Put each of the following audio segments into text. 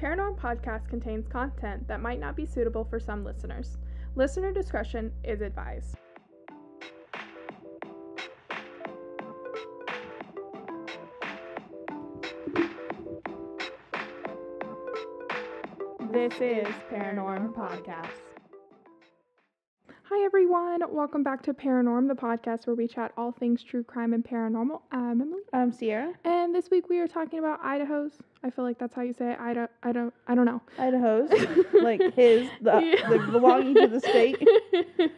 Paranorm Podcast contains content that might not be suitable for some listeners. Listener discretion is advised. This is Paranorm Podcast. Hi, everyone. Welcome back to Paranorm, the podcast where we chat all things true crime and paranormal. I'm Emily. I'm Sierra. And this week we are talking about Idaho's. I feel like that's how you say it. Idaho. I don't. I don't know. Idaho's, like his, the, Yeah. the belonging to the state.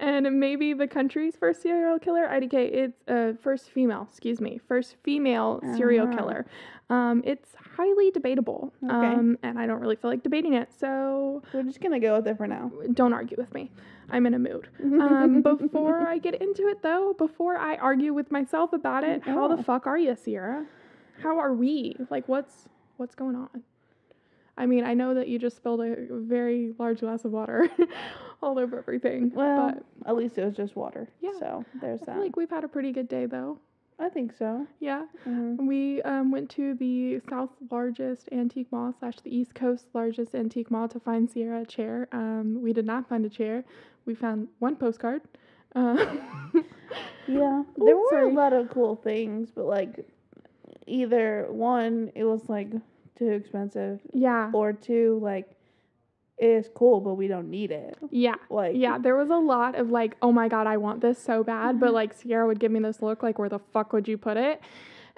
and maybe the country's first serial killer. IDK. It's uh, first female. Excuse me. First female serial Uh-huh. killer. Um, it's highly debatable. Okay. Um, and I don't really feel like debating it. So We're just gonna go with it for now. don't argue with me. I'm in a mood. Um, before I get into it, though, before I argue with myself about it, how the Oh. fuck are you, Sierra? How are we? Like, what's what's going on? I mean, I know that you just spilled a very large glass of water all over everything. well, but at least it was just water. Yeah. So there's I that. like we've had a pretty good day, though. I think so. Yeah, Mhm. we um, went to the South largest antique mall slash the East Coast largest antique mall to find Sierra a chair. Um, we did not find a chair. We found one postcard. Uh, Yeah, there were sorry. a lot of cool things, but like, either one, it was like too expensive, yeah, or two, like, it's cool, but we don't need it. yeah. Like, Yeah, there was a lot of like, oh my god, I want this so bad, but Mhm. like Sierra would give me this look like, where the fuck would you put it?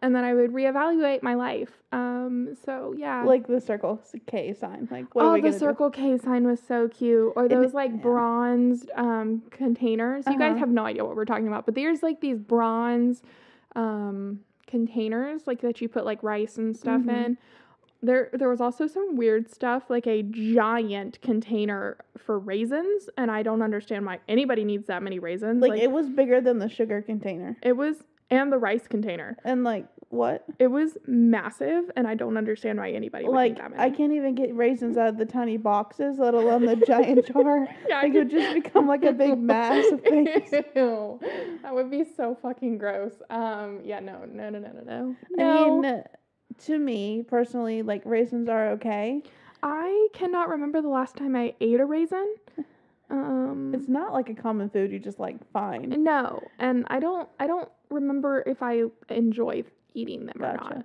And then I would reevaluate my life. Um, so yeah, like the circle K sign. Like, what are oh, the Circle K sign was so cute, or those it- like yeah. bronzed um containers. You guys Uh-huh. have no idea what we're talking about, but there's like these bronze um containers like that you put like rice and stuff Mhm. in. There, there was also some weird stuff like a giant container for raisins, and I don't understand why anybody needs that many raisins. do? Like, it was bigger than the sugar container, it was, and the rice container. and like what? It was massive, and I don't understand why anybody would like I can't even get raisins out of the tiny boxes, let alone the giant jar. Yeah, Like, it would could- just become like a big mass of things. Ew. That would be so fucking gross. Um, yeah, no, no, no, no, no, no. I No. mean, to me personally, like raisins are okay. I cannot remember the last time I ate a raisin. Um, It's not like a common food you just like find. no, and I don't. I don't remember if I enjoy eating them or not.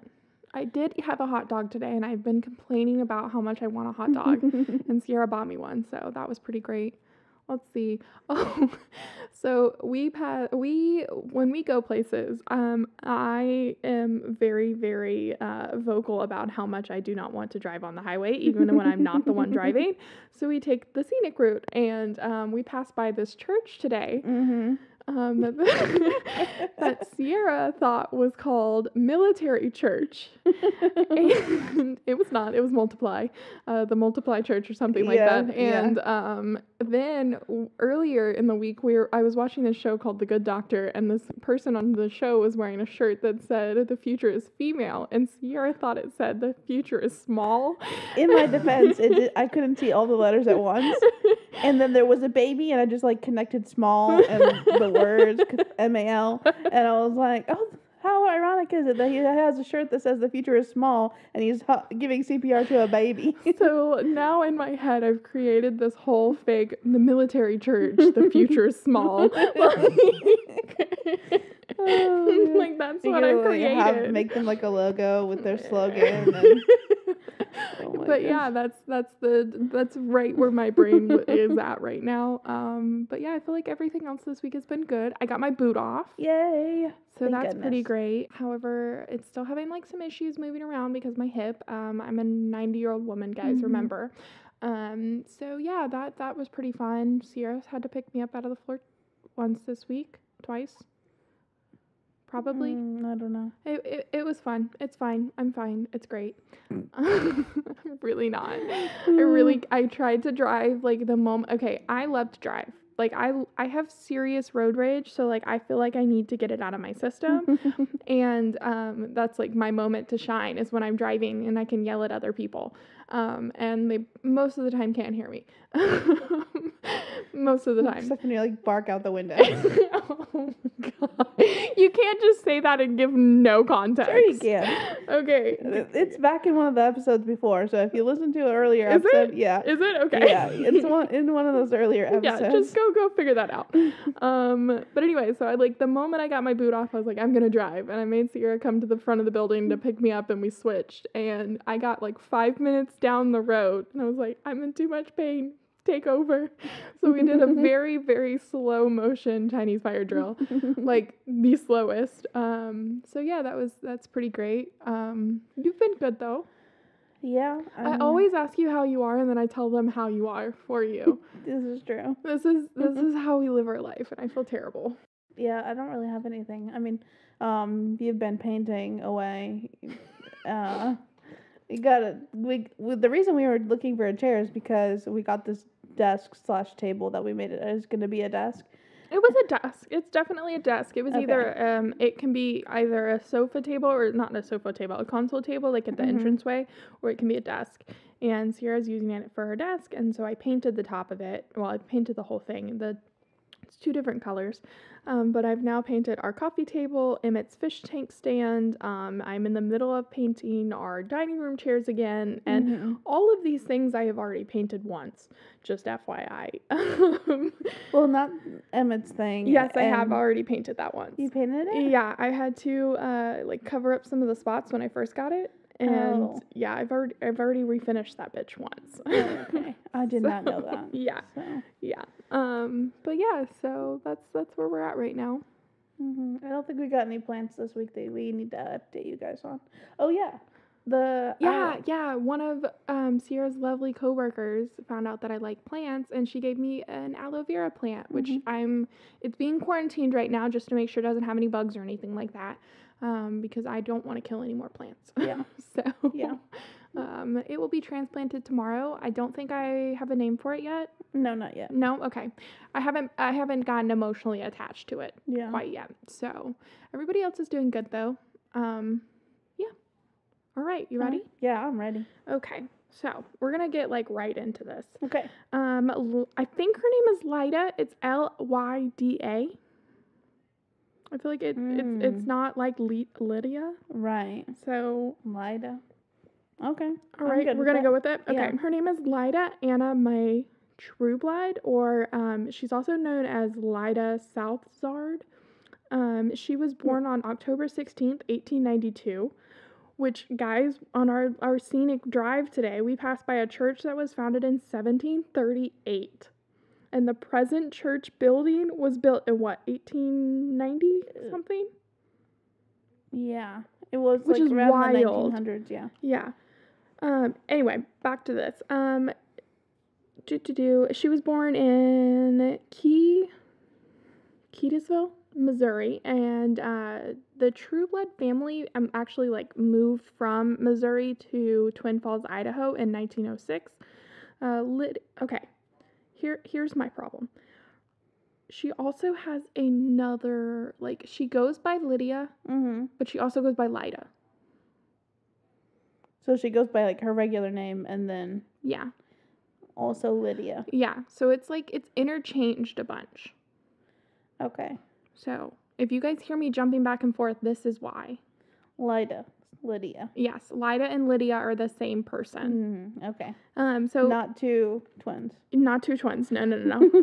I did have a hot dog today, and I've been complaining about how much I want a hot dog. and Sierra bought me one, so that was pretty great. Let's see. Oh, so we pass we when we go places, um, I am very very uh, vocal about how much I do not want to drive on the highway, even when I'm not the one driving. So we take the scenic route, and um, we passed by this church today hmm um, that, Sierra thought was called Military Church. and it was not, it was Multiply, uh, the Multiply Church or something like Yeah, that. yeah. And um, then earlier in the week, we were, I was watching this show called The Good Doctor, and this person on the show was wearing a shirt that said, The future is female. And Sierra thought it said, The future is small. In my defense, it did, I couldn't see all the letters at once, and then there was a baby, and I just like connected small and the words M A L, and I was like, oh. How ironic is it that he has a shirt that says the future is small and he's giving CPR to a baby? so now in my head, I've created this whole fake the military church. The future is small. Oh, like that's You what I like, created. have- make them like a logo with their slogan. And, Oh but yeah, that's that's the that's right where my brain is at right now. Um, but yeah, I feel like everything else this week has been good. I got my boot off. yay! So Thank that's pretty great. However, it's still having like some issues moving around because my hip. Um, I'm a 90 year old woman, guys. Mhm. Remember. Um, so yeah, that that was pretty fun. Sierra's had to pick me up out of the floor once this week, twice, probably. Mm, I don't know. It, it, it was fun. It's fine. I'm fine. It's great. I'm really not. I really I tried to drive like the moment okay, I love to drive. like I I have serious road rage, so like I feel like I need to get it out of my system. and um, that's like my moment to shine is when I'm driving and I can yell at other people. Um, and they most of the time can't hear me. most of the time. Except when you like bark out the window. oh god. You can't just say that and give no context. Sure you can. Okay. It's back in one of the episodes before, so if you listen to an earlier Is it? episode, yeah. Is it okay? Yeah, it's one in one of those earlier episodes. yeah, just go go figure that out. Um, but anyway, so I like the moment I got my boot off, I was like, I'm gonna drive, and I made Sierra come to the front of the building to pick me up, and we switched. And I got like five minutes down the road, and I was like, I'm in too much pain. Take over. So we did a very very slow motion Chinese fire drill, like the slowest. Um, so yeah, that was that's pretty great. Um, you've been good though. yeah. I always ask you how you are, and then I tell them how you are for you. This is true. This is this is how we live our life, and I feel terrible. Yeah, I don't really have anything. I mean, um, you've been painting away. Uh, we got a we, we. The reason we were looking for a chair is because we got this desk slash table that we made it is going to be a desk. It was a desk. It's definitely a desk. It was Okay. either um, it can be either a sofa table or not a sofa table, a console table like at the Mhm. entranceway, or it can be a desk. And Sierra's using it for her desk, and so I painted the top of it. Well, I painted the whole thing. The it's two different colors, um, but I've now painted our coffee table, Emmett's fish tank stand. Um, I'm in the middle of painting our dining room chairs again, and Mhm. all of these things I have already painted once. Just FYI. Well, not Emmett's thing. yes, I have already painted that once. You painted it. Yeah, I had to uh, like cover up some of the spots when I first got it, and Oh. yeah, I've already I've already refinished that bitch once. Oh, okay, I did not know that. Yeah, So, yeah. Um, but yeah, so that's that's where we're at right now. mhm. I don't think we got any plans this week that we need to update you guys on. Oh yeah, the Yeah, uh, yeah. One of um, Sierra's lovely coworkers found out that I like plants, and she gave me an aloe vera plant, which Mhm. I'm. It's being quarantined right now just to make sure it doesn't have any bugs or anything like that, um, because I don't want to kill any more plants. Yeah. so Yeah. Um, it will be transplanted tomorrow. I don't think I have a name for it yet. no, not yet. No, okay. I haven't. I haven't gotten emotionally attached to it Yeah. quite yet. So everybody else is doing good though. Um, yeah. All right, you ready? Yeah, I'm ready. Okay, so we're gonna get like right into this. Okay. Um, I think her name is Lyda. It's L Y D A. I feel like it, it's it's Mm. not like Ly- Lydia. Right. So Lida. Okay. all right, we're gonna that. go with it. Okay, Yeah. her name is Lyda Anna May Trueblood, or um, she's also known as Lyda Southard. Um, she was Hmm. born on October sixteenth, eighteen ninety two. Which, guys, on our, our scenic drive today, we passed by a church that was founded in 1738. And the present church building was built in what, 1890 Uh, something? Yeah. It was Which like is around wild. the 1900s. Yeah. Yeah. Um, anyway, back to this. Um, do, do, do. She was born in Key, Keytesville, Missouri, and uh, the Trueblood family um, actually like moved from Missouri to Twin Falls, Idaho in 1906. Uh, lit- okay, here here's my problem. She also has another like she goes by Lydia, Mm-hmm. but she also goes by Lyda. So she goes by like her regular name and then Yeah. also Lydia. Yeah, so it's like it's interchanged a bunch. Okay. So if you guys hear me jumping back and forth, this is why. Lida. Lydia. Yes, Lyda and Lydia are the same person. Mm, okay. Um, so not, two twins. Not two twins. No, no, no, no.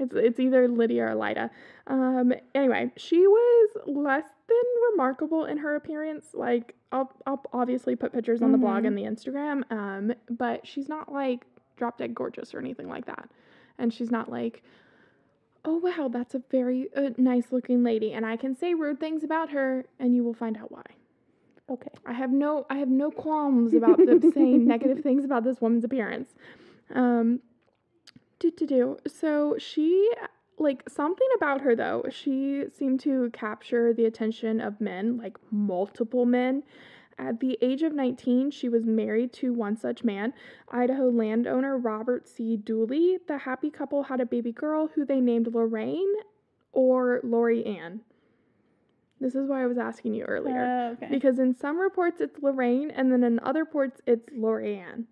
it's it's either Lydia or Lyda. Um, anyway, she was less than remarkable in her appearance. Like I'll I'll obviously put pictures on the blog and the Instagram. Um, but she's not like drop dead gorgeous or anything like that, and she's not like. Oh wow, that's a very uh, nice looking lady, and I can say rude things about her, and you will find out why. Okay. I have no I have no qualms about them saying negative things about this woman's appearance. Um do to do. So she like something about her though, she seemed to capture the attention of men, like multiple men. At the age of 19, she was married to one such man, Idaho landowner Robert C. Dooley. The happy couple had a baby girl who they named Lorraine or Lori Ann. This is why I was asking you earlier. Uh, okay. Because in some reports it's Lorraine, and then in other reports it's Lori Ann.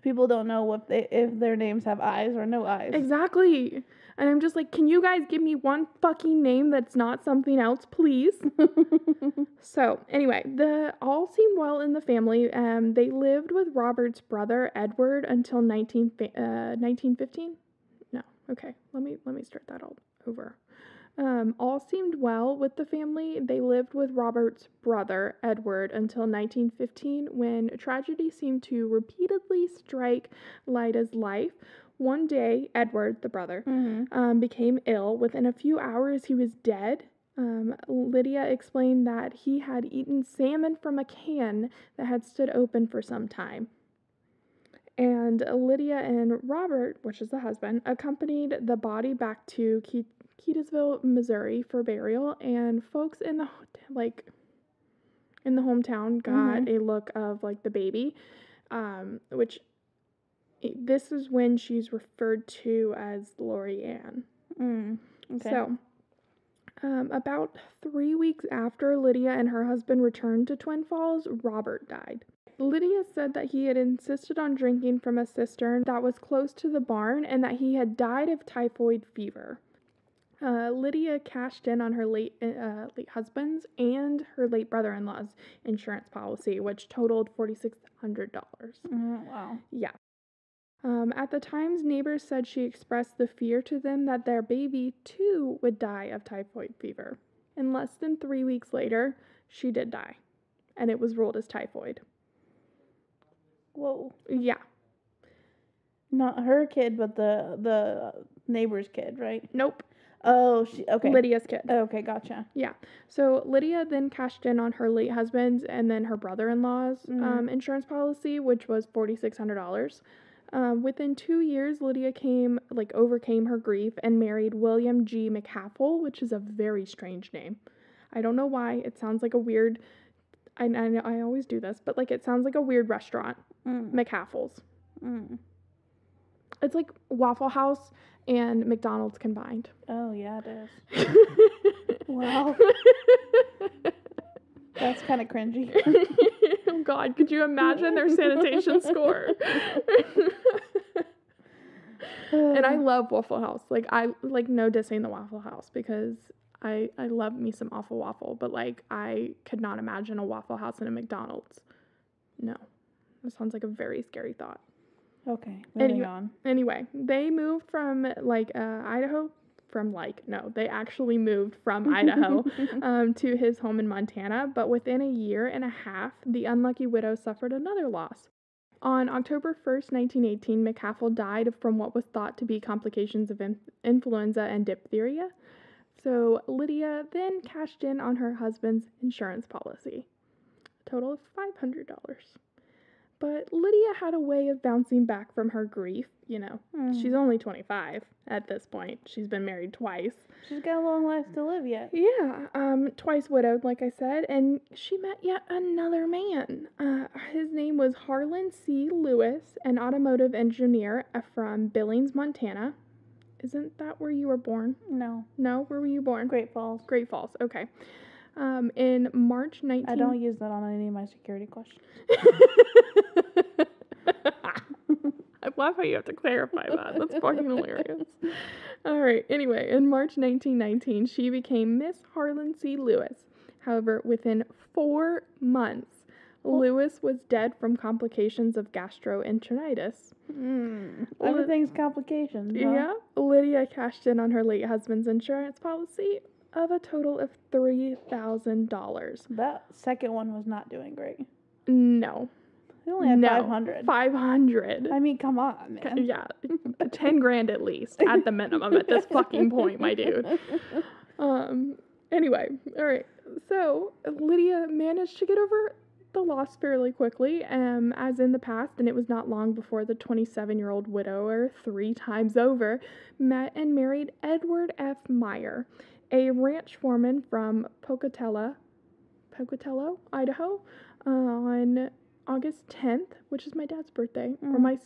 People don't know what they if their names have eyes or no eyes. Exactly. And I'm just like, can you guys give me one fucking name that's not something else, please? so, anyway, the all seemed well in the family. Um, they lived with Robert's brother Edward until 19, uh, 1915. No, okay. Let me let me start that all over. Um, all seemed well with the family. They lived with Robert's brother Edward until 1915, when tragedy seemed to repeatedly strike Lyda's life. One day, Edward, the brother, Mhm. um, became ill. Within a few hours, he was dead. Um, Lydia explained that he had eaten salmon from a can that had stood open for some time. And Lydia and Robert, which is the husband, accompanied the body back to Ke- Keytesville, Missouri, for burial. And folks in the like in the hometown got a look of like the baby, um, which this is when she's referred to as Lori Ann. Mm. Okay. So, um, about three weeks after Lydia and her husband returned to Twin Falls, Robert died. Lydia said that he had insisted on drinking from a cistern that was close to the barn and that he had died of typhoid fever. Uh, Lydia cashed in on her late uh, late husband's and her late brother-in-law's insurance policy, which totaled forty six hundred dollars. Mhm, wow. Yeah. Um, at the times, neighbors said she expressed the fear to them that their baby too would die of typhoid fever. And less than three weeks later, she did die, and it was ruled as typhoid. Whoa. Yeah. Not her kid, but the the neighbor's kid, right? Nope. Oh, she okay. Lydia's kid. Okay, gotcha. Yeah. So Lydia then cashed in on her late husband's and then her brother-in-law's Mhm. um, insurance policy, which was forty six hundred dollars. Um, within two years, Lydia came like overcame her grief and married William G. McHaffel, which is a very strange name. I don't know why. It sounds like a weird. I I, I always do this, but like it sounds like a weird restaurant. Mm. McHaffels. Mm. It's like Waffle House and McDonald's combined. Oh yeah, it is. Wow. That's kind of cringy. oh God, could you imagine their sanitation score? and I love Waffle House. Like I like no dissing the Waffle House because I I love me some awful waffle, but like I could not imagine a Waffle House and a McDonald's. No. That sounds like a very scary thought. Okay, moving Anyway. on. Anyway, they moved from like uh, Idaho from like no, they actually moved from Idaho um, to his home in Montana, but within a year and a half, the unlucky widow suffered another loss. On October 1st, 1918, McCaffell died from what was thought to be complications of in- influenza and diphtheria. So Lydia then cashed in on her husband's insurance policy, a total of $500. But Lydia had a way of bouncing back from her grief. You know, Mm. she's only 25 at this point. She's been married twice. She's got a long life to live yet. Yeah, um, twice widowed, like I said, and she met yet another man. Uh, his name was Harlan C. Lewis, an automotive engineer from Billings, Montana. Isn't that where you were born? No, No, where were you born? Great Falls. Great Falls. Okay. Um, in March 19. I don't use that on any of my security questions. I love how you have to clarify that. That's fucking hilarious. All right. Anyway, in March 1919, she became Miss Harlan C. Lewis. However, within four months, Oh. Lewis was dead from complications of gastroenteritis. Mm. Well, Everything's complications. huh? Yeah. Lydia cashed in on her late husband's insurance policy of a total of $3,000. That second one was not doing great. No. He only had no. 500. 500. I mean, come on, man. Yeah, ten grand at least at the minimum at this fucking point, my dude. Um. Anyway, all right. So Lydia managed to get over the loss fairly quickly, um, as in the past, and it was not long before the 27-year-old widower, three times over, met and married Edward F. Meyer, a ranch foreman from Pocatello, Pocatello, Idaho. on August 10th, which is my dad's birthday, or Mm. my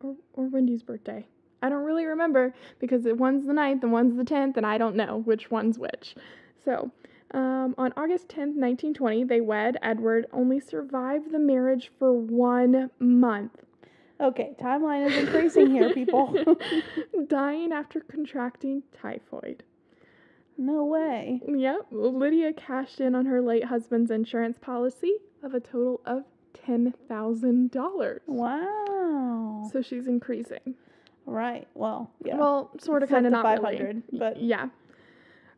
or, or Wendy's birthday. I don't really remember because it- one's the 9th and one's the 10th, and I don't know which one's which. So, um, on August 10th, 1920, they wed. Edward only survived the marriage for one month, Okay, timeline is increasing here, people. dying after contracting typhoid. no way. Yep, Lydia cashed in on her late husband's insurance policy of a total of $10,000. Wow. So she's increasing. right. Well, yeah. Well, sort of, kind of not 500, really. But- yeah.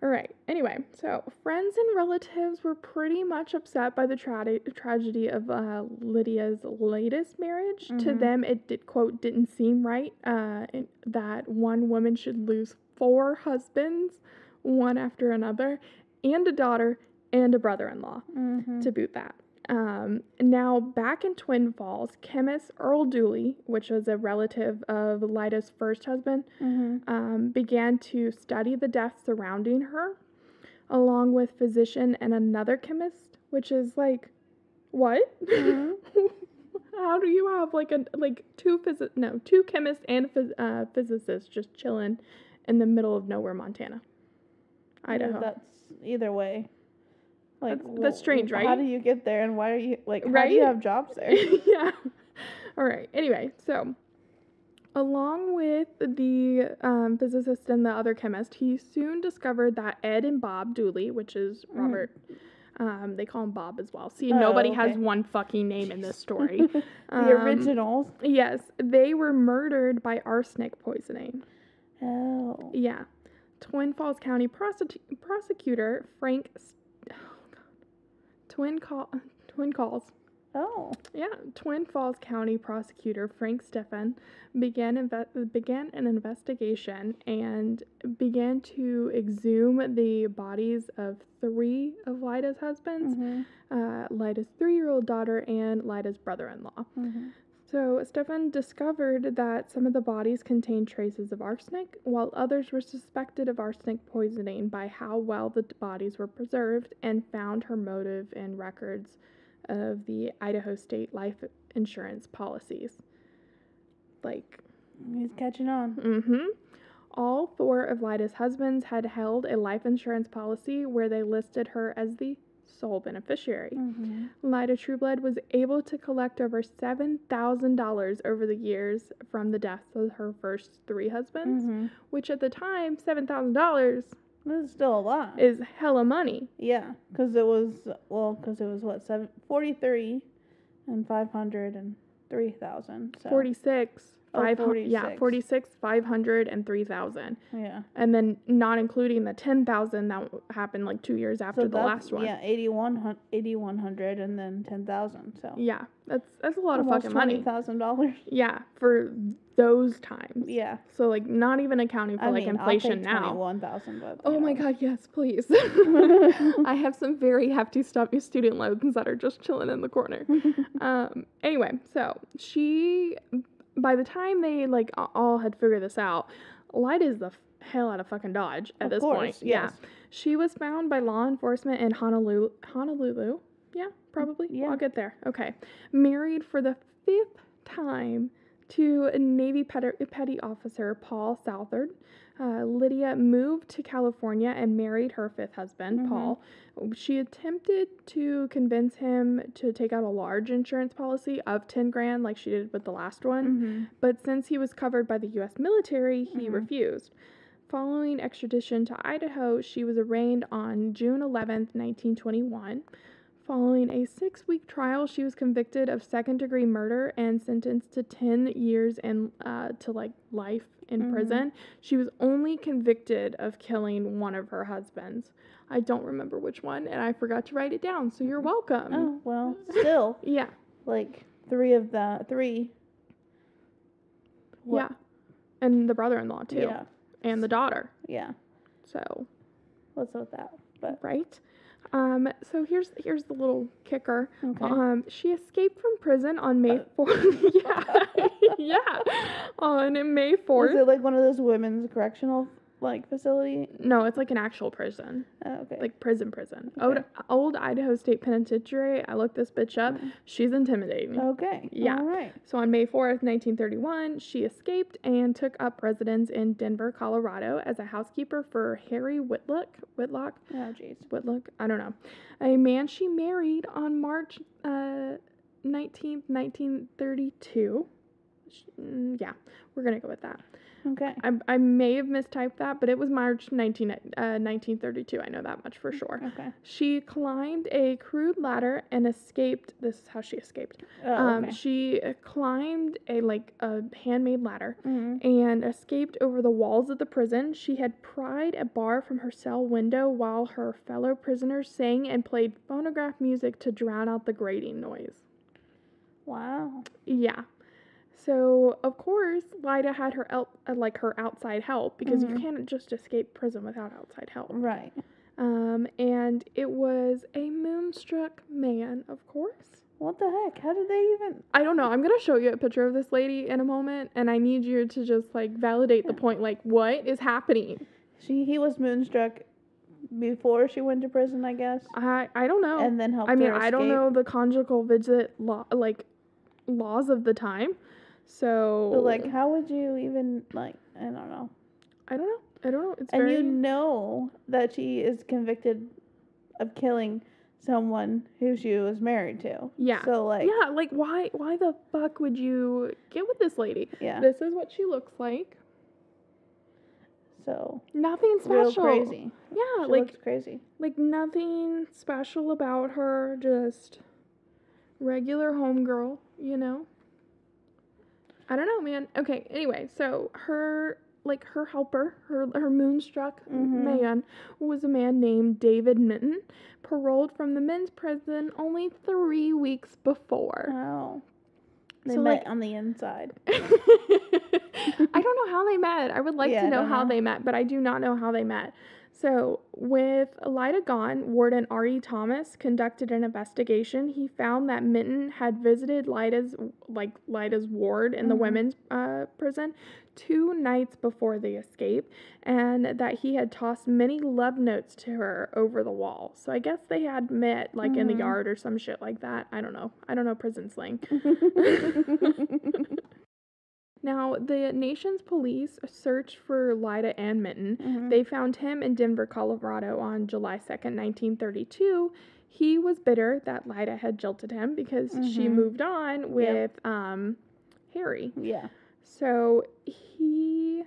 All right. Anyway, so friends and relatives were pretty much upset by the tra- tragedy of uh, Lydia's latest marriage. To Mhm. them, it did quote didn't seem right uh, that one woman should lose four husbands, one after another, and a daughter and a brother-in-law Mhm. to boot that. Um, now, back in Twin Falls, chemist Earl Dooley, which was a relative of Lida's first husband, Mhm. um, began to study the deaths surrounding her, along with physician and another chemist, which is like, what? Mhm. How do you have like a like two phys- no two chemists and phys- uh, physicists just chilling in the middle of nowhere, Montana, Idaho? That's either way. Like That's- that's strange, right? How do you get there, and why are you like? How do you have jobs there? yeah. All right. Anyway, so along with the um, physicist and the other chemist, he soon discovered that Ed and Bob Dooley, which is Mhm. Robert, um, they call him Bob as well. See, Oh, nobody has one fucking name in this story. the Um, originals. Yes, they were murdered by arsenic poisoning. Oh. Yeah. Twin Falls County prosecu- prosecutor Frank. Twin call. Twin calls. Oh. Yeah, Twin Falls County prosecutor Frank Stephan began inve- began an investigation and began to exhume the bodies of three of Lida's husbands, Mhm. uh, Lida's three-year-old daughter, and Lida's brother-in-law. Mhm. So Stephan discovered that some of the bodies contained traces of arsenic, while others were suspected of arsenic poisoning by how well the bodies were preserved, and found her motive in records of the Idaho State life insurance policies. Like, He's catching on. mm-hmm. All four of Lida's husbands had held a life insurance policy where they listed her as the sole beneficiary. Mhm. Lida Trueblood was able to collect over $7,000 over the years from the deaths of her first three husbands, Mhm. which at the time, $7,000 This is still a lot. is hella money. yeah, because it was well, because it was what seven forty-three, and five hundred and three thousand. So 46, Oh, 500, yeah, 46. 46, 500, and 3,000. yeah. And then not including the 10,000 that happened like two years after so the last one. Yeah, 8100, 8100 and then ten thousand. So Yeah, that's that's a lot of fucking money. thousand dollars. Yeah, for those times. Yeah, So like not even accounting for I like mean, inflation now. One thousand, but Oh my god, yes, please. I have some very hefty stuff student loans that are just chilling in the corner. um anyway, so she by the time they like all had figured this out, Light is the hell out of fucking Dodge at Of this course, point. Yeah. She was found by law enforcement in Honolulu Honolulu. Yeah, probably. Yeah. I'll get there. Okay. Married for the fifth time to a Navy Petty, Petty Officer Paul Southard. Uh, Lydia moved to California and married her fifth husband, Mhm. Paul. She attempted to convince him to take out a large insurance policy of 10 grand, like she did with the last one. Mhm. But since he was covered by the U.S. military, he Mhm. refused. Following extradition to Idaho, she was arraigned on June 11th, 1921. Following a six week trial, she was convicted of second degree murder and sentenced to 10 years and uh, to like life in Mhm. prison. She was only convicted of killing one of her husbands. I don't remember which one, and I forgot to write it down, so you're welcome. Oh well, still Yeah, like three of the three. What- yeah. And the brother in law, too, Yeah, and the daughter. yeah. So. What's with that? But right? Um, so here's here's the little kicker. okay. Um, she escaped from prison on May Uh. fourth. yeah, yeah, on May Was fourth. it like one of those women's correctional like facility? No, it's like an actual prison, Oh, okay. like prison, prison. Old, Okay. old Idaho State Penitentiary. I looked this bitch up. Mm. She's intimidating. okay. yeah. All right. So on May 4th, 1931, she escaped and took up residence in Denver, Colorado as a housekeeper for Harry Whitlock. Whitlock? Oh, jeez. Whitlock? I don't know. A man she married on March uh, 19th, 1932. Mm, Yeah, we're going to go with that. Okay. I, I may have mistyped that, but it was March 19, uh, 1932. I know that much for sure. Okay. She climbed a crude ladder and escaped. This is how she escaped. Oh, Um, okay. she climbed a like a handmade ladder Mhm. and escaped over the walls of the prison. She had pried a bar from her cell window while her fellow prisoners sang and played phonograph music to drown out the grating noise. Wow. Yeah. So of course, Lida had her el- uh, like her outside help because you Mhm. can't just escape prison without outside help. Right. Um, and it was a moonstruck man, of course. What the heck? How did they even? I don't know. I'm gonna show you a picture of this lady in a moment, and I need you to just like validate the point. Like, what is happening? She he was moonstruck before she went to prison, I guess, I I don't know. and then helped I mean, I don't know the conjugal visit law like laws of the time. So But like, how would you even like? I don't know. I don't know. I don't know. It's and very you know that she is convicted of killing someone who she was married to. Yeah. So like, yeah. Like, why why the fuck would you get with this lady? yeah. This is what she looks like. So Nothing real special. crazy. Yeah, She like looks crazy. like nothing special about her. Just regular homegirl, you know. I don't know, man. Okay. Anyway, so her like her helper, her her moonstruck Mhm. man was a man named David Minton, paroled from the men's prison only three weeks before. Oh. They So, met like- on the inside. I don't know how they met. I would like Yeah, to know how know. they met, but I do not know how they met. So, with Lida gone, Warden R.E. Thomas conducted an investigation. He found that Minton had visited Lida's like Lida's ward in the Mhm. women's uh, prison two nights before the escape, and that he had tossed many love notes to her over the wall. So I guess they had met like in the Mhm. yard or some shit like that. I don't know. I don't know prison slang. Now, the nation's police searched for Lida and Minton. Mhm. They found him in Denver, Colorado on July 2nd, 1932. He was bitter that Lida had jilted him because she Mhm. moved on with um, Harry. yeah. So he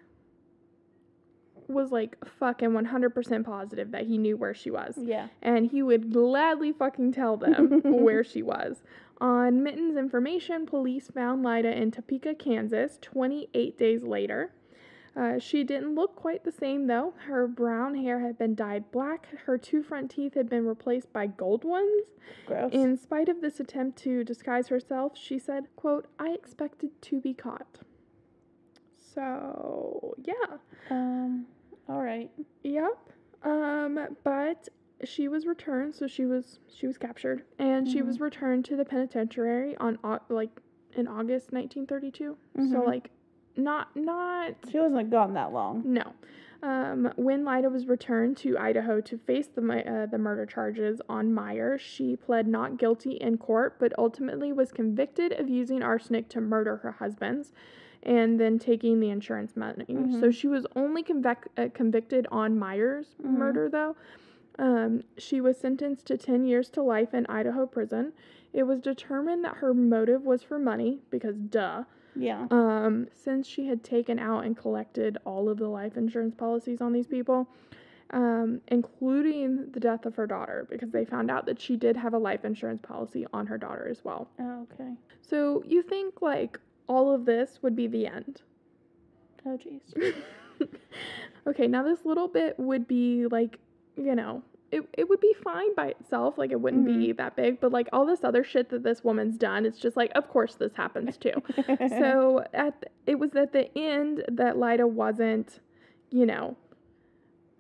was like fucking 100% positive that he knew where she was Yeah. and he would gladly fucking tell them where she was. On Minton's information, police found Lida in Topeka, Kansas, 28 days later. Uh, she didn't look quite the same though. Her brown hair had been dyed black. Her two front teeth had been replaced by gold ones. Gross. In spite of this attempt to disguise herself, she said, quote, I expected to be caught. So, yeah. um. All right. Yep. Um, but she was returned, so she was she was captured, and she was returned to the penitentiary on like in August 1932. So Mhm. like, not not She wasn't gone that long. no. Um, when Lida was returned to Idaho to face the uh, the murder charges on Meyer, she pled not guilty in court, but ultimately was convicted of using arsenic to murder her husbands, and then taking the insurance money. So Mhm. she was only convic- uh, convicted on Meyer's Mhm. murder, though. Um, she was sentenced to 10 years to life in Idaho prison. It was determined that her motive was for money, because duh. Yeah. Um, since she had taken out and collected all of the life insurance policies on these people, um, including the death of her daughter, because they found out that she did have a life insurance policy on her daughter as well. Oh, okay. So you think like all of this would be the end? Oh, jeez. okay, now this little bit would be like, you know, it, it would be fine by itself. Like, it wouldn't be that big. But, like, all this other shit that this woman's done, it's just like, of course this happens too. so, at the, it was at the end that Lida wasn't, you know,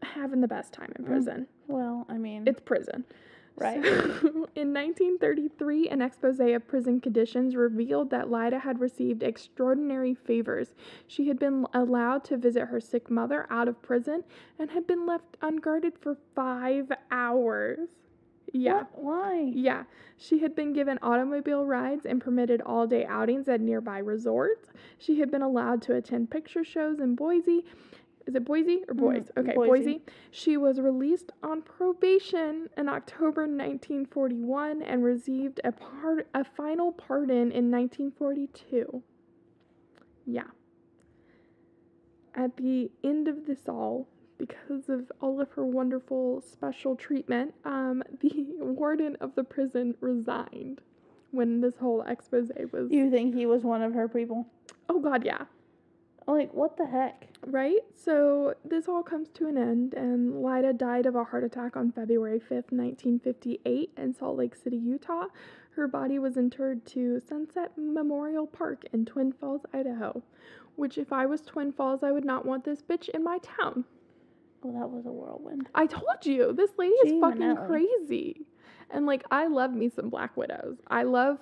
having the best time in Mm. prison. well, I mean, It's prison. Right. So, in 1933, an expose of prison conditions revealed that Lida had received extraordinary favors. She had been allowed to visit her sick mother out of prison and had been left unguarded for five hours. Yeah. What? Why? Yeah, she had been given automobile rides and permitted all day outings at nearby resorts. She had been allowed to attend picture shows in Boise. Is it Boise or Mm, Boise? okay, Boise. Boise. She was released on probation in October 1941 and received a part a final pardon in 1942. Yeah. At the end of this all, because of all of her wonderful special treatment, um, the warden of the prison resigned when this whole expose was. You think he was one of her people? oh, God, yeah. Like, what the heck? Right? So this all comes to an end, and Lida died of a heart attack on February 5th, 1958, in Salt Lake City, Utah. Her body was interred to Sunset Memorial Park in Twin Falls, Idaho. Which, if I was Twin Falls, I would not want this bitch in my town. Well, that was a whirlwind. I told you, this lady is fucking Manelli. crazy. And like, I love me some Black Widows. I love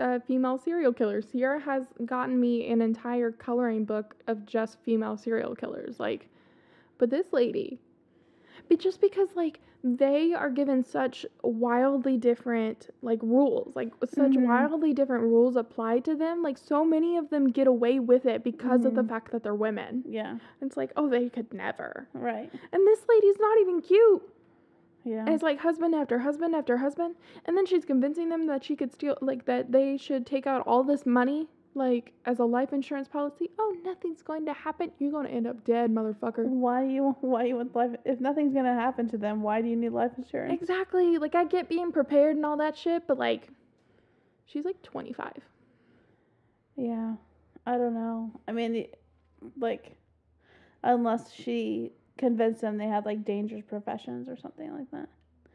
uh, female serial killers. Sierra has gotten me an entire coloring book of just female serial killers. Like, but this lady, but just because like they are given such wildly different like rules, like such Mhm. wildly different rules apply to them. Like, so many of them get away with it because of the Mhm. fact that they're women. Yeah. It's like, oh, they could never. Right. And this lady's not even cute. Yeah. And it's like husband after husband after husband. And then she's convincing them that she could steal, like, that they should take out all this money, like, as a life insurance policy. Oh, nothing's going to happen. You're going to end up dead, motherfucker. why you why you want life if nothing's gonna happen to them? Why do you need life insurance? Exactly. Like, I get being prepared and all that shit, but, like, she's like 25. Yeah. I don't know. I mean, like, unless she convinced them they had like dangerous professions or something like that.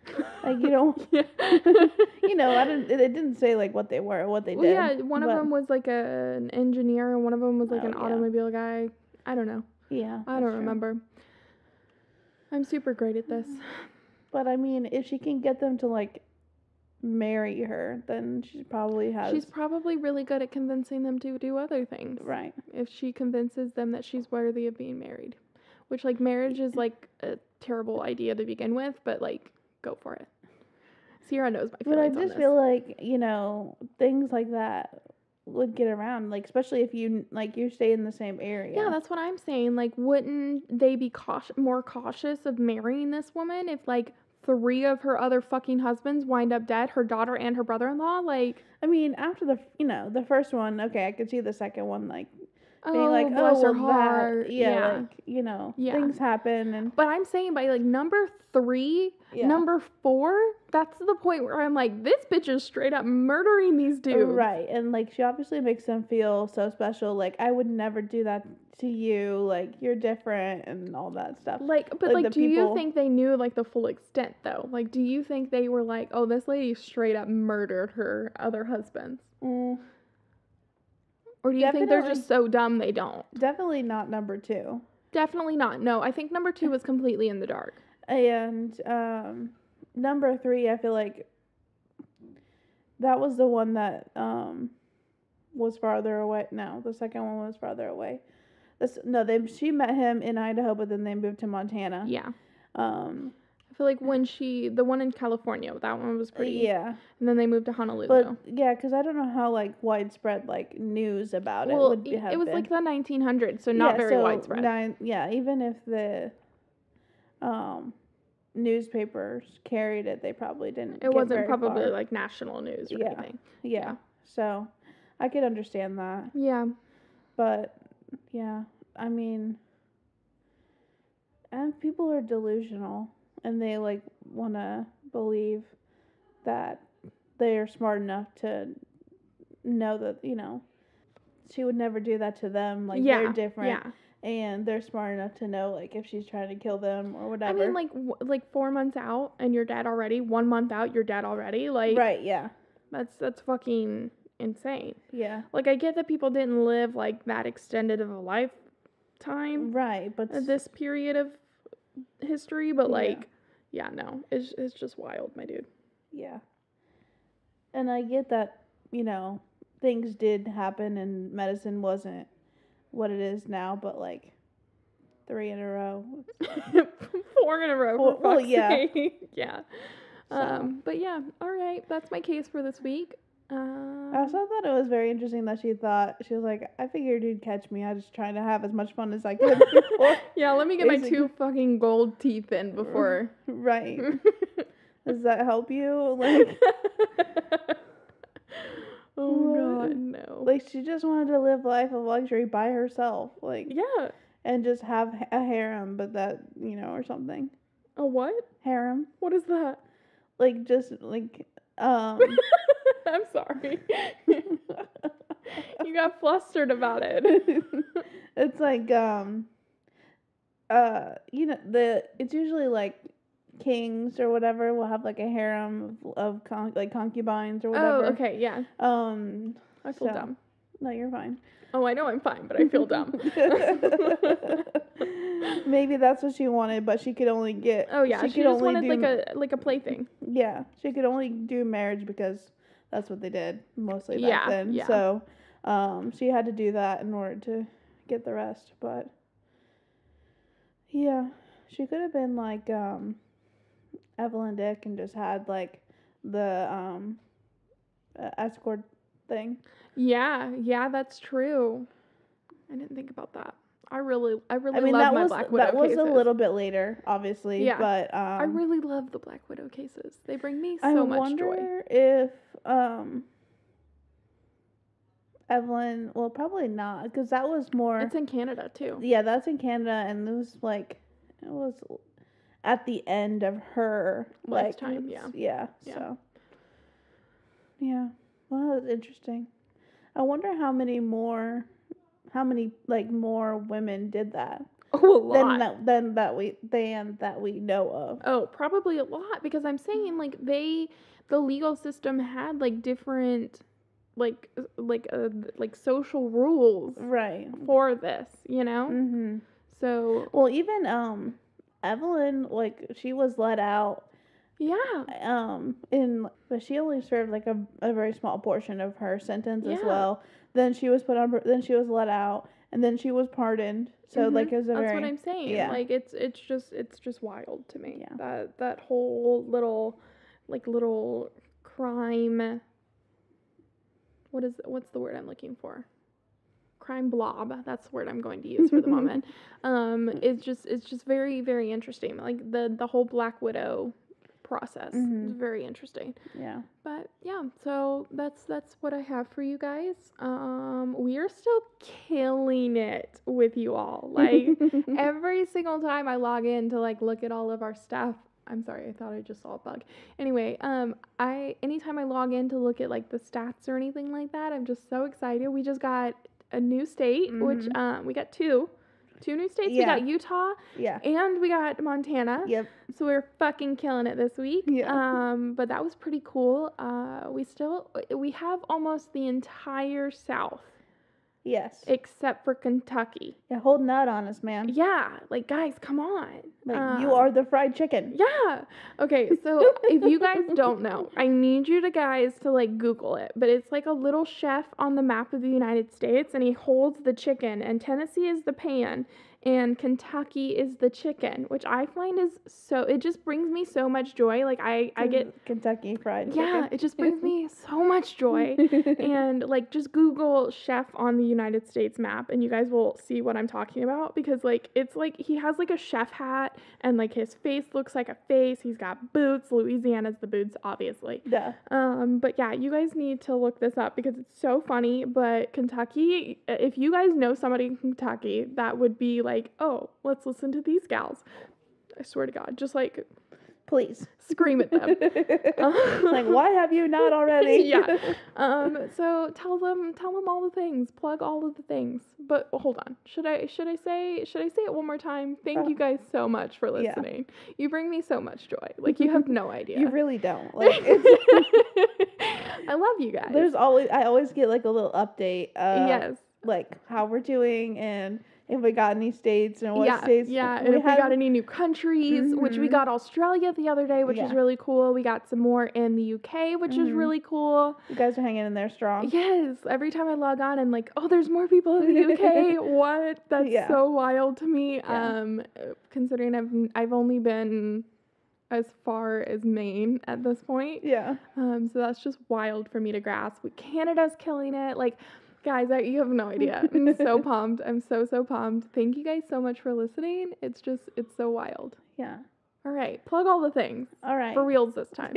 Like you don't, you know, I didn't. It it didn't say like what they were, what they well, did. yeah, one of them was like a, an engineer, and one of them was like Oh, an yeah. automobile guy. I don't know. Yeah. I don't true. remember. I'm super great at this. But I mean, if she can get them to like marry her, then she probably has. She's probably really good at convincing them to do other things. right. If she convinces them that she's worthy of being married. Which, like, marriage is like a terrible idea to begin with, but like, go for it. Sierra knows my feelings. But I just feel like you know things like that would get around, like especially if you like you stay in the same area. Yeah, that's what I'm saying. Like, wouldn't they be cautious, more cautious of marrying this woman if like three of her other fucking husbands wind up dead, her daughter and her brother-in-law? Like, I mean, after the you know the first one, okay, I could see the second one like being oh, like, bless oh, well, that- heart. yeah, like you know, Yeah. things happen and But I'm saying by like number three, yeah. number four, that's the point where I'm like, this bitch is straight up murdering these dudes. right, and like she obviously makes them feel so special. Like I would never do that to you. Like you're different and all that stuff. Like, but Like, like, do you people- think they knew like the full extent though? Like, do you think they were like, oh, this lady straight up murdered her other husbands? Mm, Or do you think they're just so dumb they don't? definitely not number two. Definitely not. No, I think number two was completely in the dark. And um, number three, I feel like that was the one that um, was farther away. No, the second one was farther away. This no, they she met him in Idaho, but then they moved to Montana. Yeah. Um, Feel like when she, the one in California, that one was pretty. yeah, And then they moved to Honolulu. but yeah, because I don't know how like widespread like news about it well, would be, it, it was been. like the 1900s, so not Yeah, very so widespread. nine- yeah, even if the um, newspapers carried it, they probably didn't. it wasn't probably far. like national news or Yeah. anything. Yeah. Yeah. So I could understand that. Yeah. But yeah, I mean and people are delusional and they like want to believe that they are smart enough to know that, you know, she would never do that to them like yeah. they're different Yeah. and they're smart enough to know like if she's trying to kill them or whatever I mean, like w- like four months out and you're dead already. One month out, you're dead already. Like right, yeah. that's that's fucking insane. Yeah. Like I get that people didn't live like that extended of a lifetime Right, but this period of history, but like, yeah, no, it's it's just wild, my dude. Yeah. And I get that, you know, things did happen and medicine wasn't what it is now, but like three in a row. Four in a row. Well- for well, yeah. yeah. So. Um, but yeah, all right. That's my case for this week. Um, I also thought it was very interesting that she thought she was like, I figured you'd catch me. I was just trying to have as much fun as I could yeah, let me get my two fucking gold teeth in before. right. Does that help you? Like oh What? god, no. like she just wanted to live life of luxury by herself. Like yeah. and just have a harem, but that, you know, or something. A what? Harem. What is that? Like just like um I'm sorry. you got flustered about it. it's like um uh you know the it's usually like kings or whatever will have like a harem of, of con- like concubines or whatever. oh, okay, yeah. Um I feel So. dumb. no, you're fine. Oh, I know I'm fine, but I feel dumb. Maybe that's what she wanted, but she could only get Oh yeah, she, she, could just only wanted do like a like a plaything. yeah, she could only do marriage because that's what they did mostly back Yeah, then. yeah. So, um, she had to do that in order to get the rest. But yeah, she could have been like um, Evelyn Dick and just had like the um, uh, escort thing. Yeah, yeah, that's true. I didn't think about that. I really, I really I mean, love that was Black Widow that was cases. a little bit later, obviously. Yeah. but um, I really love the Black Widow cases. They bring me I so much joy. I wonder if um Evelyn, well, probably not, because that was more. It's in Canada too. yeah, that's in Canada, and it was like it was at the end of her Lifetime, it's- yeah. yeah, Yeah. So yeah, well, that was interesting. I wonder how many more, how many like more women did that Oh, a than lot. that than that we than that we know of. Oh, probably a lot because I'm saying like they, the legal system had like different, like uh, like uh, like social rules Right. for this, you know. Mm-hmm. So Well, even um, Evelyn, like she was let out yeah, um in, but she only served like a, a very small portion of her sentence as well. Then she was put on. Then she was let out, and then she was pardoned. So Mhm. like it was a That's very what I'm saying. yeah. Like it's it's just it's just wild to me. Yeah. That that whole little like little crime what is what's the word I'm looking for? Crime blob. That's the word I'm going to use for the moment. Um it's just it's just very very interesting. Like the the whole Black Widow process is Mhm. very interesting. yeah. But yeah, so that's that's what I have for you guys. Um we are still killing it with you all. Like every single time I log in to like look at all of our stuff. I'm sorry, I thought I just saw a bug. Anyway, um, I anytime I log in to look at like the stats or anything like that, I'm just so excited. We just got a new state, which Mhm. um, we got two, two new states. Yeah. We got Utah yeah. and we got Montana. Yep. So we're fucking killing it this week. Yeah. Um, but that was pretty cool. Uh, we still we have almost the entire South Yes. except for Kentucky. yeah. Holding out on us, man. Yeah, like guys, come on. Like you Um, are the fried chicken. Yeah. Okay, so if you guys don't know, I need you to guys to like Google it. But it's like a little chef on the map of the United States and he holds the chicken and Tennessee is the pan and Kentucky is the chicken, which I find is so it just brings me so much joy. Like I I get Kentucky fried yeah, chicken. it just brings me so much joy. and like just Google chef on the United States map and you guys will see what I'm talking about because like it's like he has like a chef hat and like his face looks like a face. He's got boots. Louisiana's the boots obviously. Duh. Um but yeah, you guys need to look this up because it's so funny, but Kentucky, if you guys know somebody in Kentucky, that would be like, "Oh, let's listen to these gals." I swear to god, just like Please. scream at them. like, why have you not already? yeah. Um, so tell them tell them all the things. Plug all of the things. But hold on. Should I should I say should I say it one more time? Thank you guys so much for Yeah. listening. You bring me so much joy. Like you have no idea. You really don't. Like, it's, I love you guys. there's always I always get like a little update. Uh, yes. Like how we're doing and if we got any states and what yeah, states. yeah. And if we got any new countries, which we Mhm. got Australia the other day, which is Yeah. really cool. We got some more in the UK, which is Mhm. really cool. You guys are hanging in there strong. Yes, every time I log on, I'm like, oh, there's more people in the UK. what? That's Yeah. so wild to me. Um, considering I've I've only been as far as Maine at this point. Yeah. Um, so that's just wild for me to grasp. Canada's killing it. Like, guys, I, you have no idea. I'm so pumped. I'm so so pumped. Thank you guys so much for listening. It's just it's so wild. Yeah. All right, plug all the things All right. for reals this time.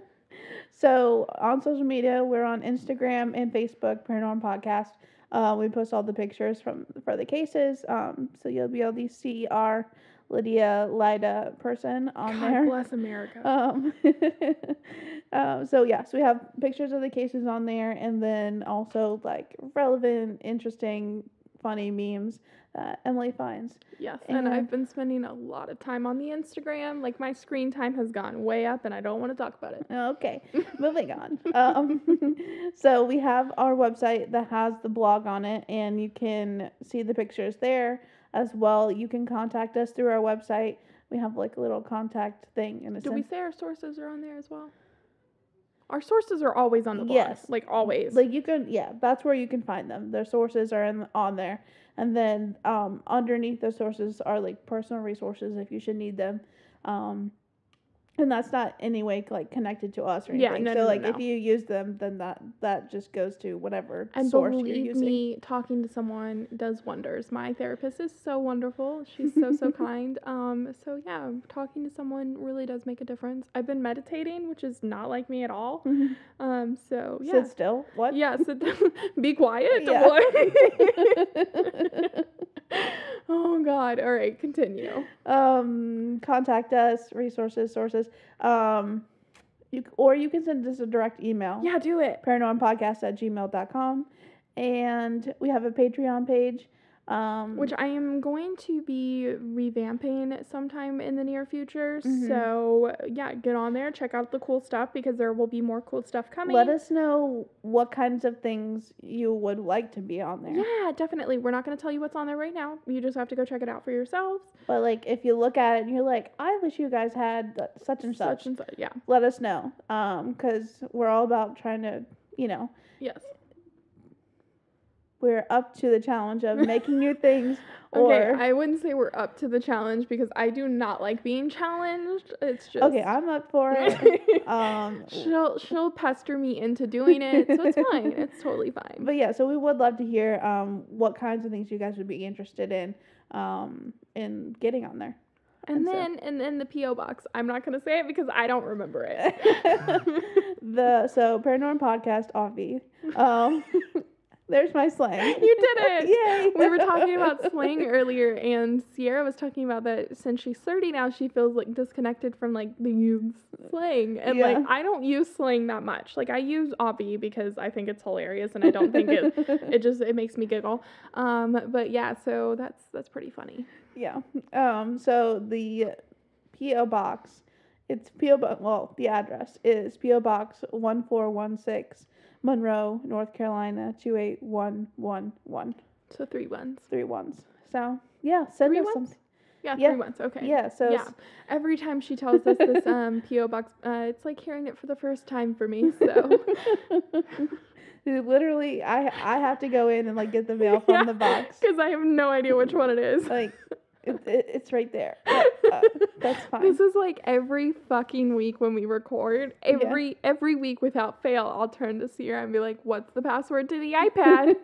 so on social media, we're on Instagram and Facebook, Paranorm Podcast. Uh, we post all the pictures from for the cases. Um, so you'll be able to see our Lydia Lyda person on God there. bless America. Um, um, so yeah, so we have pictures of the cases on there, and then also like relevant, interesting, funny memes that Emily finds. Yes, and And- I've been spending a lot of time on the Instagram. Like my screen time has gone way up, and I don't want to talk about it. Okay, moving on. Um, so we have our website that has the blog on it, and you can see the pictures there as well. You can contact us through our website. We have like a little contact thing in a Did we say our sources are on there as well? Our sources are always on the blog. Yes. like always. Like you can, yeah, that's where you can find them. Their sources are in, on there, and then um, underneath the sources are like personal resources if you should need them. Um, and that's not any way like connected to us or anything. Yeah, no, so no, like no. if you use them, then that that just goes to whatever and source you're believe using. me, talking to someone does wonders. My therapist is so wonderful. She's so so kind. Um, so yeah, talking to someone really does make a difference. I've been meditating, which is not like me at all. Um, so yeah, Sit still. What? yeah, sit down, be quiet. Yeah. God! All right, continue. um, contact us, resources, sources. Um, you, or you can send us a direct email. Yeah, do it. paranormpodcast at gmail.com. And we have a Patreon page. Um, Which I am going to be revamping sometime in the near future. Mhm. So, yeah, get on there, check out the cool stuff because there will be more cool stuff coming. let us know what kinds of things you would like to be on there. Yeah, definitely. We're not going to tell you what's on there right now. You just have to go check it out for yourselves. But like, if you look at it and you're like, I wish you guys had such and such, and such. Yeah. let us know. Um, because we're all about trying to, you know, Yes. We're up to the challenge of making new things. Okay, Or I wouldn't say we're up to the challenge because I do not like being challenged. It's just okay, I'm up for it. um, she'll she'll pester me into doing it, so it's fine. It's totally fine. But yeah, so we would love to hear um, what kinds of things you guys would be interested in um, in getting on there. And And so- then and then the PO box. I'm not gonna say it because I don't remember it. the so paranorm podcast Offie. Um, there's my slang. you did it. Yay! We were talking about slang earlier, and Sierra was talking about that since she's 30 now, she feels like disconnected from like the youth's slang. And like, I don't use slang that much. Like, I use obby because I think it's hilarious, and I don't think it. It just it makes me giggle. Um, but yeah, so that's that's pretty funny. yeah. Um. So the PO box, it's PO box. Well, the address is PO box one four one six, Monroe, North Carolina two eight one one one. So three ones. Three ones. So yeah, send Three us ones? something. Yeah, Yeah. three ones. Okay. Yeah. So yeah. Every time she tells us this um PO box, uh, it's like hearing it for the first time for me. So literally, I I have to go in and like get the mail from the box. because I have no idea which one it is. Like, it, it, it's right there. But, uh, that's fine. This is like every fucking week when we record. Every every week without fail, I'll turn to Sierra and be like, "What's the password to the iPad?"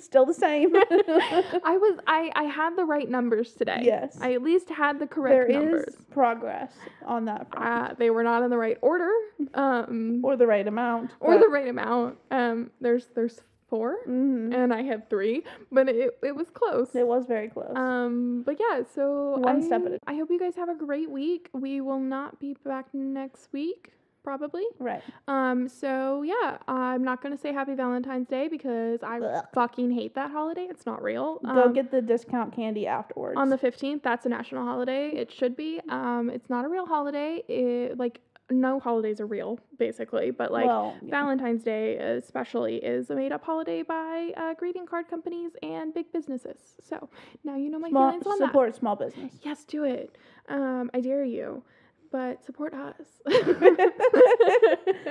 Still the same. I was I I had the right numbers today. Yes. I at least had the correct is numbers. progress on that front. Uh, they were not in the right order, um, or the right amount. or the right amount. Um, there's there's 4 hmm and I had three, but it it was close. It was very close. Um, but yeah, so One I, step at a- I hope you guys have a great week. We will not be back next week, probably. right. Um, so yeah, I'm not gonna say Happy Valentine's Day because I Ugh. fucking hate that holiday. It's not real. Go Um, get the discount candy afterwards. on the 15th. That's a national holiday. It should be. Um, it's not a real holiday. It like no holidays are real, basically, but like well, yeah. Valentine's Day, especially, is a made up holiday by uh, greeting card companies and big businesses. So now you know my small, feelings on that. support small business. Yes, do it. Um, I dare you. But support us.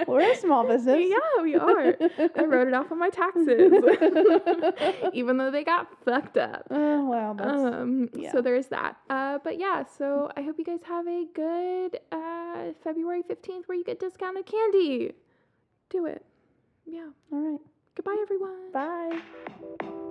We're a small business. Yeah, we are. I wrote it off on my taxes, even though they got fucked up. Oh wow, that's Um, yeah. so there's that. Uh, but yeah, so I hope you guys have a good uh, February 15th where you get discounted candy. Do it. Yeah. all right. Goodbye, everyone. Bye.